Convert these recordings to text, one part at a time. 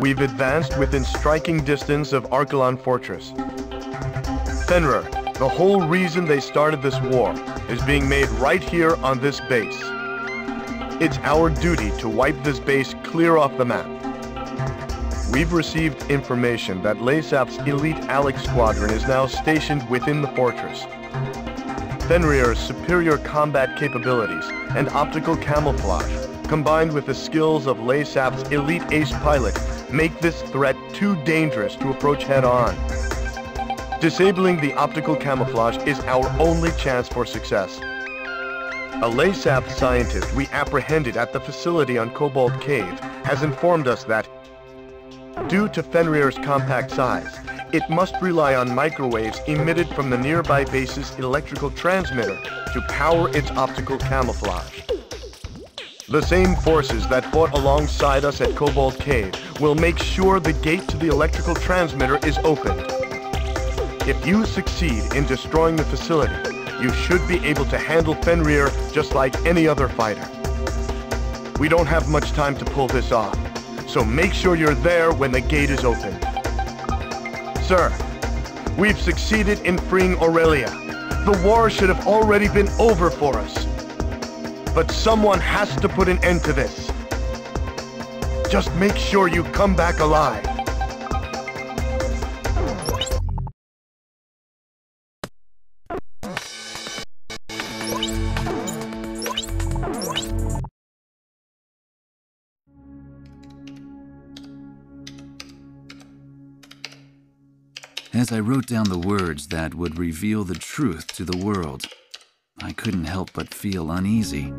we've advanced within striking distance of Archelon Fortress. Fenrir, the whole reason they started this war is being made right here on this base. It's our duty to wipe this base clear off the map. We've received information that Leasath's elite Alect squadron is now stationed within the fortress. Fenrir's superior combat capabilities and optical camouflage, combined with the skills of Leasath's elite ace pilot, make this threat too dangerous to approach head-on. Disabling the optical camouflage is our only chance for success. A Leasath scientist we apprehended at the facility on Cobalt Cave has informed us that, due to Fenrir's compact size, it must rely on microwaves emitted from the nearby base's electrical transmitter to power its optical camouflage. The same forces that fought alongside us at Cobalt Cave will make sure the gate to the electrical transmitter is opened. If you succeed in destroying the facility, you should be able to handle Fenrir just like any other fighter. We don't have much time to pull this off, so make sure you're there when the gate is opened. Sir, we've succeeded in freeing Aurelia. The war should have already been over for us. But someone has to put an end to this. Just make sure you come back alive. As I wrote down the words that would reveal the truth to the world, I couldn't help but feel uneasy.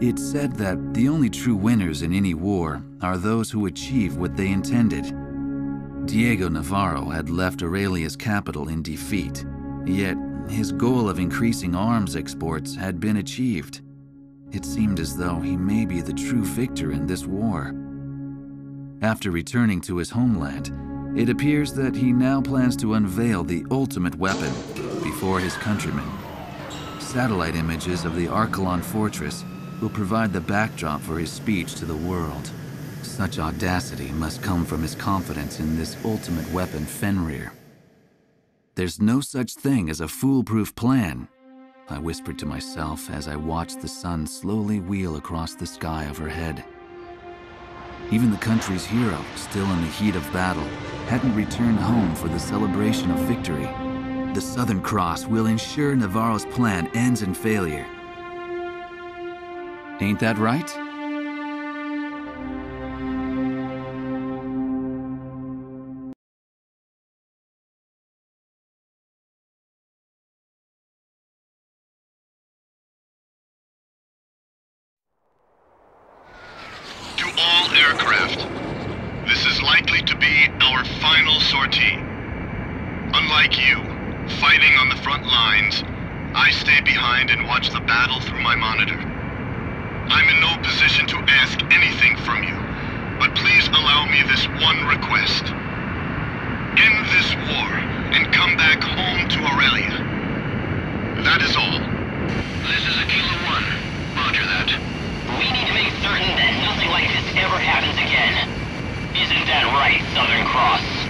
It said that the only true winners in any war are those who achieve what they intended. Diego Navarro had left Aurelia's capital in defeat, yet his goal of increasing arms exports had been achieved. It seemed as though he may be the true victor in this war. After returning to his homeland, it appears that he now plans to unveil the ultimate weapon before his countrymen. Satellite images of the Archelon fortress will provide the backdrop for his speech to the world. Such audacity must come from his confidence in this ultimate weapon, Fenrir. There's no such thing as a foolproof plan, I whispered to myself as I watched the sun slowly wheel across the sky overhead. Even the country's hero, still in the heat of battle, hadn't returned home for the celebration of victory. The Southern Cross will ensure Navarro's plan ends in failure. Ain't that right? Fighting on the front lines, I stay behind and watch the battle through my monitor. I'm in no position to ask anything from you, but please allow me this one request. End this war and come back home to Aurelia. That is all. This is Aquila 1. Roger that. We need to make certain that nothing like this ever happens again. Isn't that right, Southern Cross?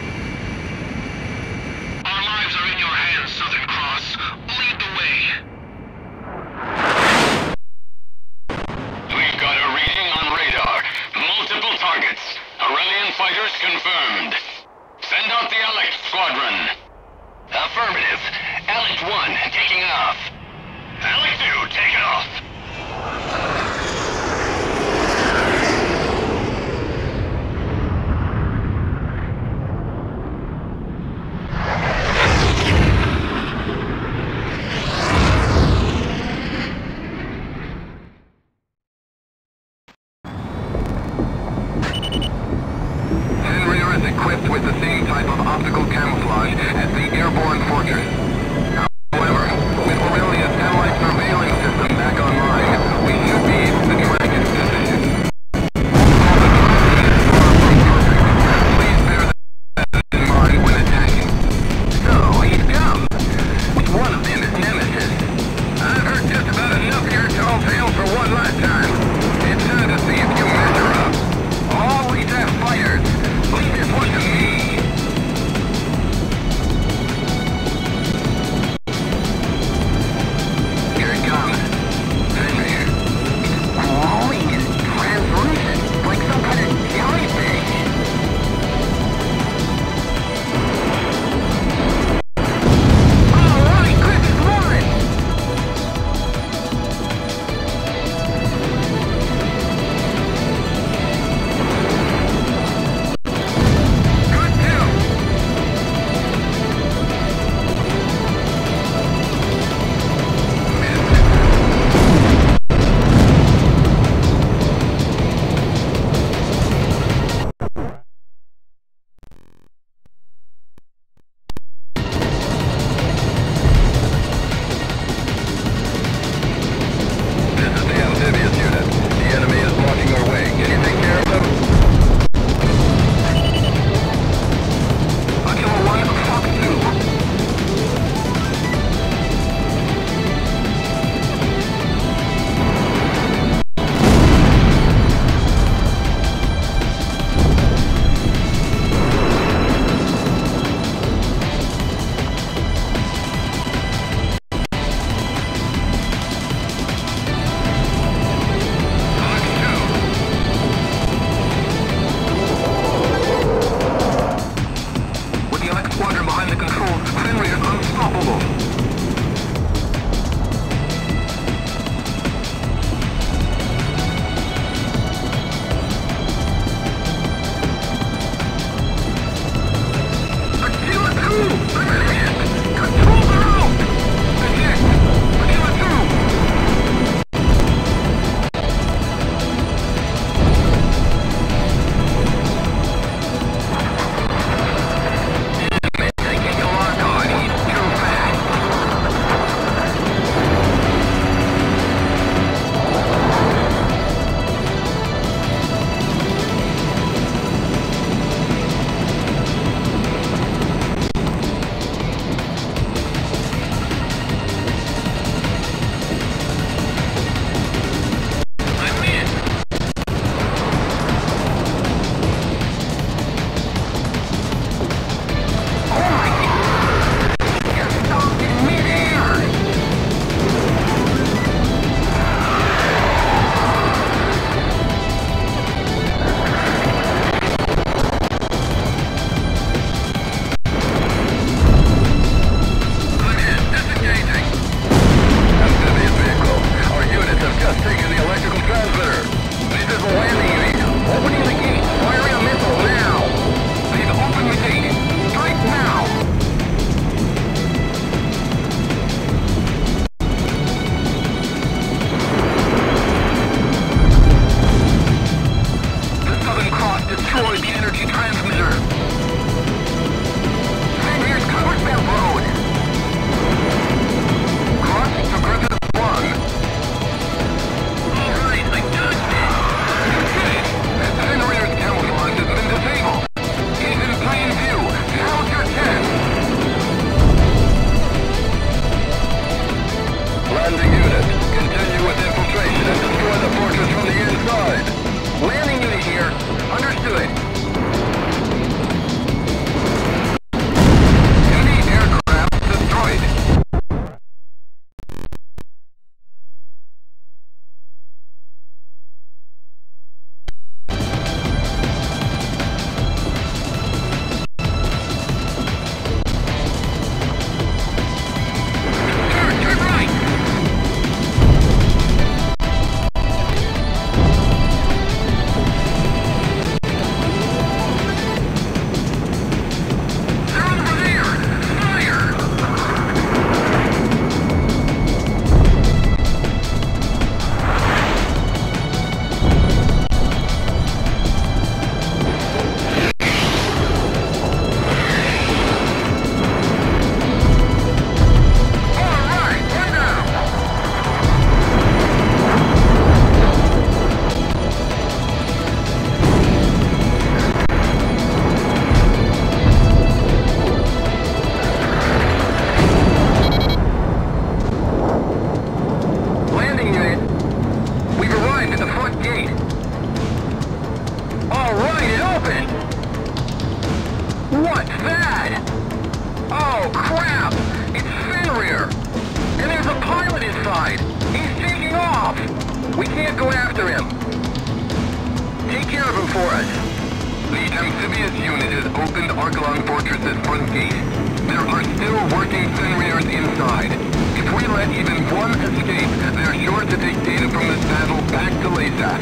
If even one escape, they're sure to take data from this battle back to Leasath.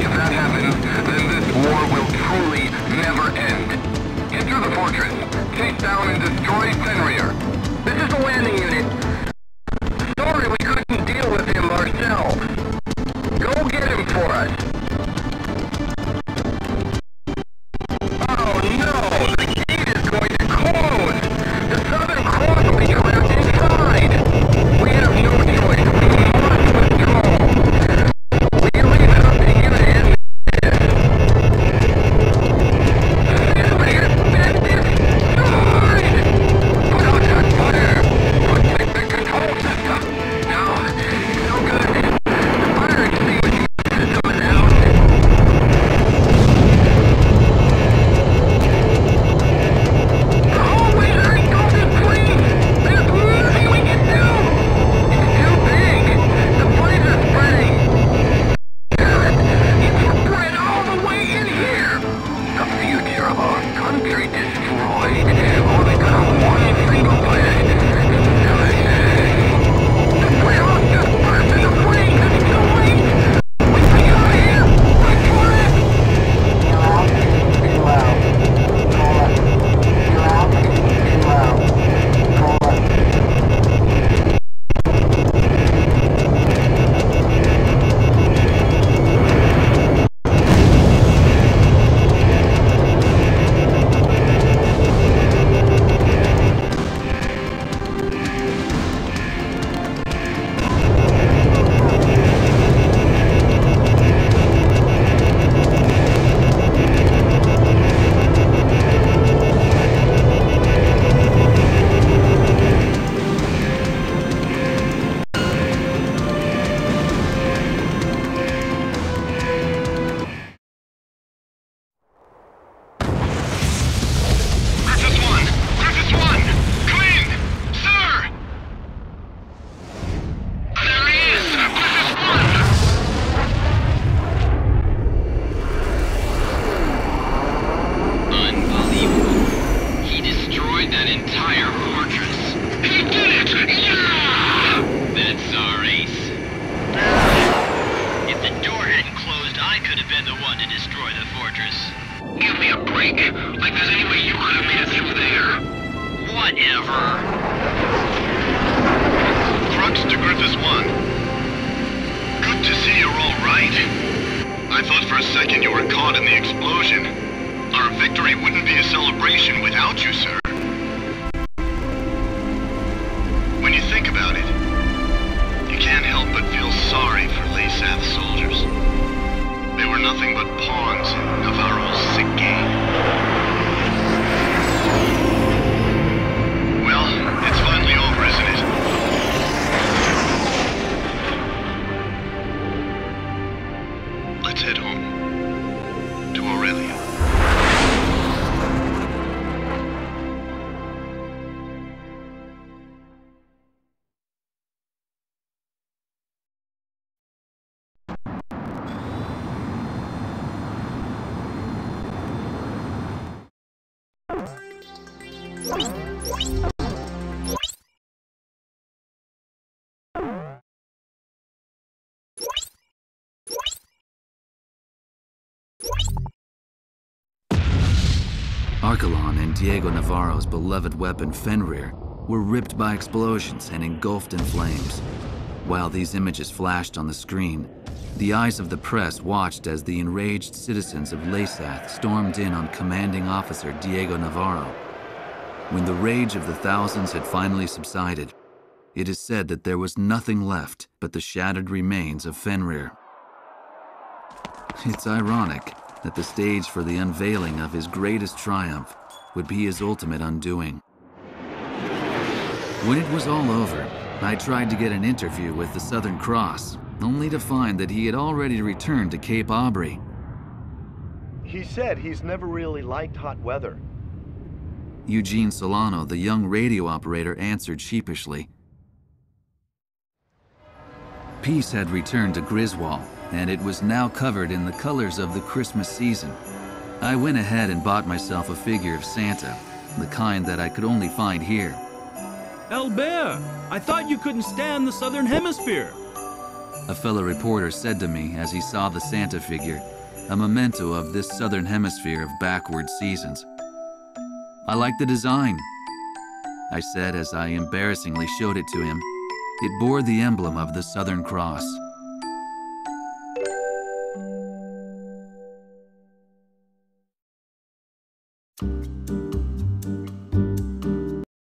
If that happens, then this war will truly never end. Enter the fortress, chase down and destroy Fenrir. This is the landing unit. Think about it, you can't help but feel sorry for Leasath soldiers. They were nothing but pawns in Navarro's Archelon and Diego Navarro's beloved weapon Fenrir were ripped by explosions and engulfed in flames. While these images flashed on the screen, the eyes of the press watched as the enraged citizens of Leasath stormed in on commanding officer Diego Navarro. When the rage of the thousands had finally subsided, it is said that there was nothing left but the shattered remains of Fenrir. It's ironic that the stage for the unveiling of his greatest triumph would be his ultimate undoing. When it was all over, I tried to get an interview with the Southern Cross, only to find that he had already returned to Cape Aubrey. He said he's never really liked hot weather. Eugene Solano, the young radio operator, answered sheepishly. Peace had returned to Griswall, and it was now covered in the colors of the Christmas season. I went ahead and bought myself a figure of Santa, the kind that I could only find here. Albert, I thought you couldn't stand the Southern Hemisphere. A fellow reporter said to me as he saw the Santa figure, a memento of this southern hemisphere of backward seasons. I like the design, I said as I embarrassingly showed it to him. It bore the emblem of the Southern Cross.